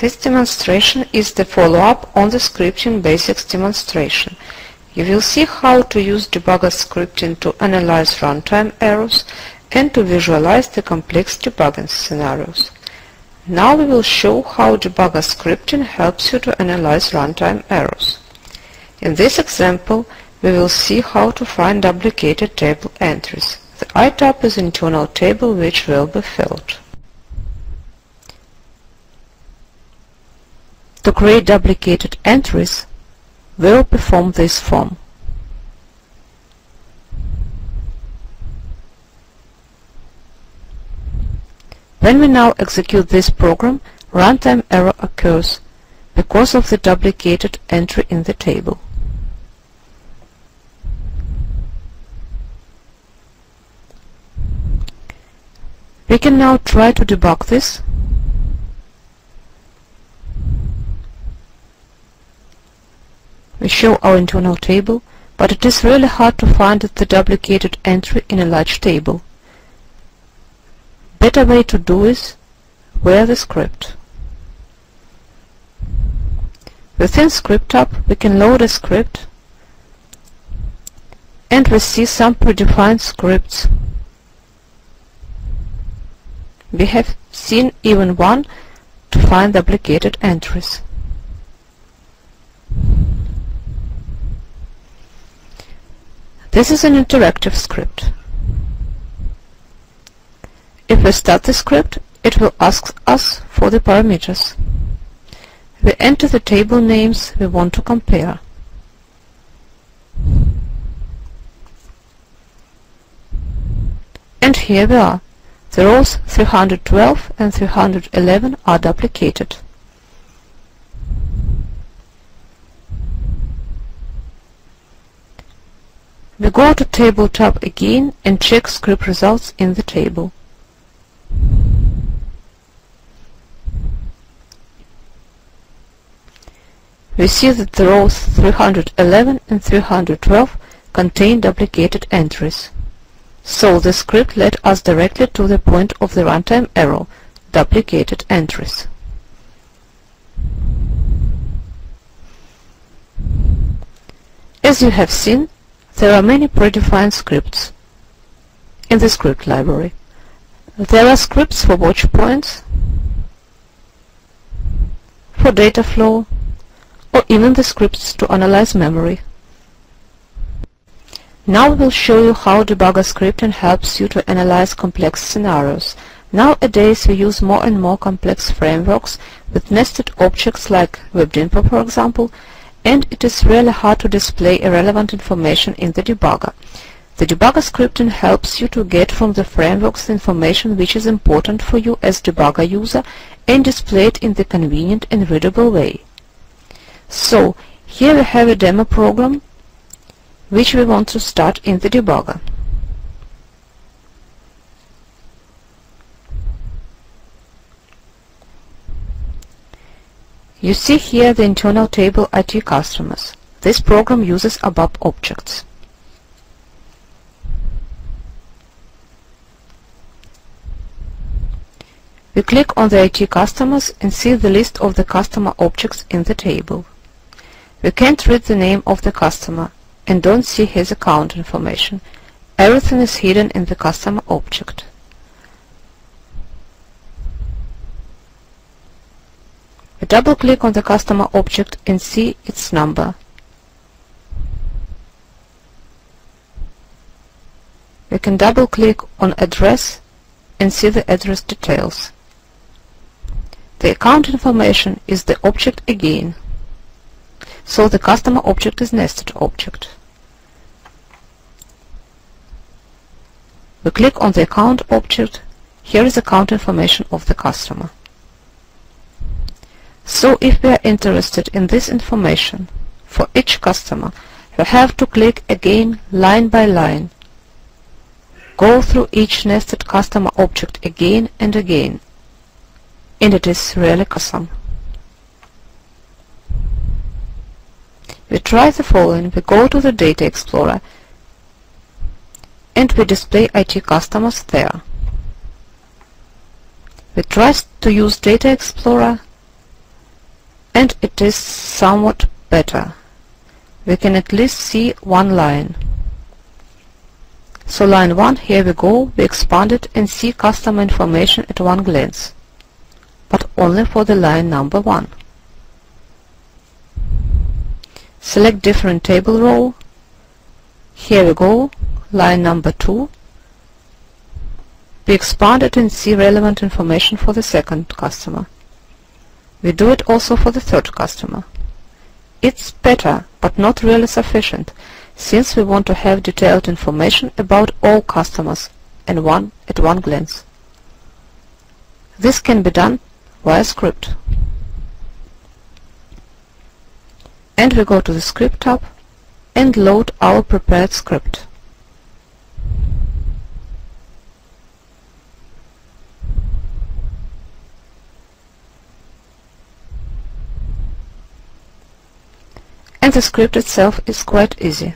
This demonstration is the follow-up on the scripting basics demonstration. You will see how to use debugger scripting to analyze runtime errors and to visualize the complex debugging scenarios. Now we will show how debugger scripting helps you to analyze runtime errors. In this example, we will see how to find duplicated table entries. The iTab is internal table which will be filled. To create duplicated entries, we will perform this form. When we now execute this program, runtime error occurs because of the duplicated entry in the table. We can now try to debug this We show our internal table, but it is really hard to find the duplicated entry in a large table. Better way to do is where the script. Within ScriptTab we can load a script and we see some predefined scripts. We have seen even one to find duplicated entries. This is an interactive script. If we start the script, it will ask us for the parameters. We enter the table names we want to compare. And here we are. The rows 312 and 311 are duplicated. We go to Table tab again and check script results in the table. We see that the rows 311 and 312 contain duplicated entries. So the script led us directly to the point of the runtime error, duplicated entries. As you have seen, there are many predefined scripts in the script library. There are scripts for watch points, for data flow, or even the scripts to analyze memory. Now we will show you how debugger scripting helps you to analyze complex scenarios. Nowadays we use more and more complex frameworks with nested objects like WebDynpro for example, and it is really hard to display irrelevant information in the debugger. The debugger scripting helps you to get from the frameworks the information which is important for you as debugger user and display it in the convenient and readable way. So, here we have a demo program which we want to start in the debugger. You see here the internal table IT customers. This program uses ABAP objects. We click on the IT customers and see the list of the customer objects in the table. We can't read the name of the customer and don't see his account information. Everything is hidden in the customer object. We double-click on the customer object and see its number. We can double-click on address and see the address details. The account information is the object again, so the customer object is nested object. We click on the account object, here is account information of the customer. So if we are interested in this information for each customer, we have to click again line by line. Go through each nested customer object again and again. And it is really cumbersome. We try the following. We go to the Data Explorer and we display IT customers there. We try to use Data Explorer and it is somewhat better. We can at least see one line. So line 1, here we go, we expand it and see customer information at one glance, but only for the line number 1. Select different table row, here we go, line number 2. We expand it and see relevant information for the second customer. We do it also for the third customer. It's better, but not really sufficient, since we want to have detailed information about all customers and one at one glance. This can be done via script. And we go to the script tab and load our prepared script. And the script itself is quite easy.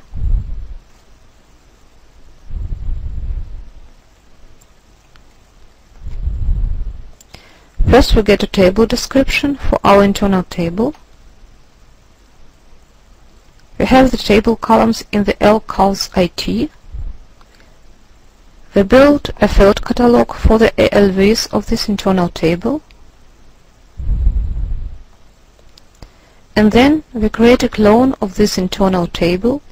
First we get a table description for our internal table. We have the table columns in the lcals IT. We build a field catalog for the ALVs of this internal table. And then we create a clone of this internal table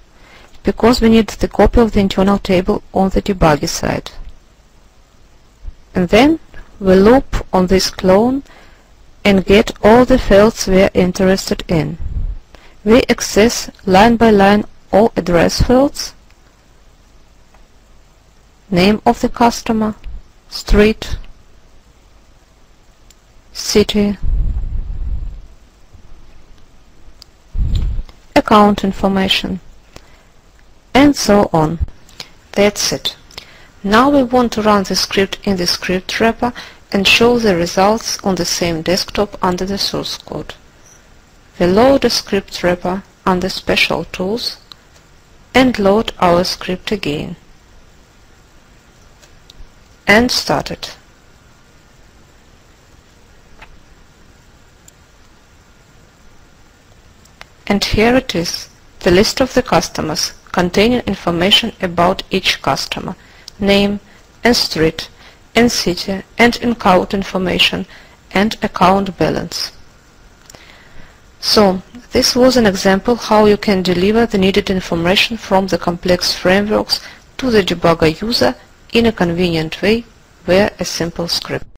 because we need the copy of the internal table on the debugger side. And then we loop on this clone and get all the fields we are interested in. We access line by line all address fields, name of the customer, street, city, account information, and so on. That's it. Now we want to run the script in the script wrapper and show the results on the same desktop under the source code. We load a script wrapper under Special Tools and load our script again. And start it. And here it is, the list of the customers containing information about each customer, name and street and city and account information and account balance. So, this was an example how you can deliver the needed information from the complex frameworks to the debugger user in a convenient way via a simple script.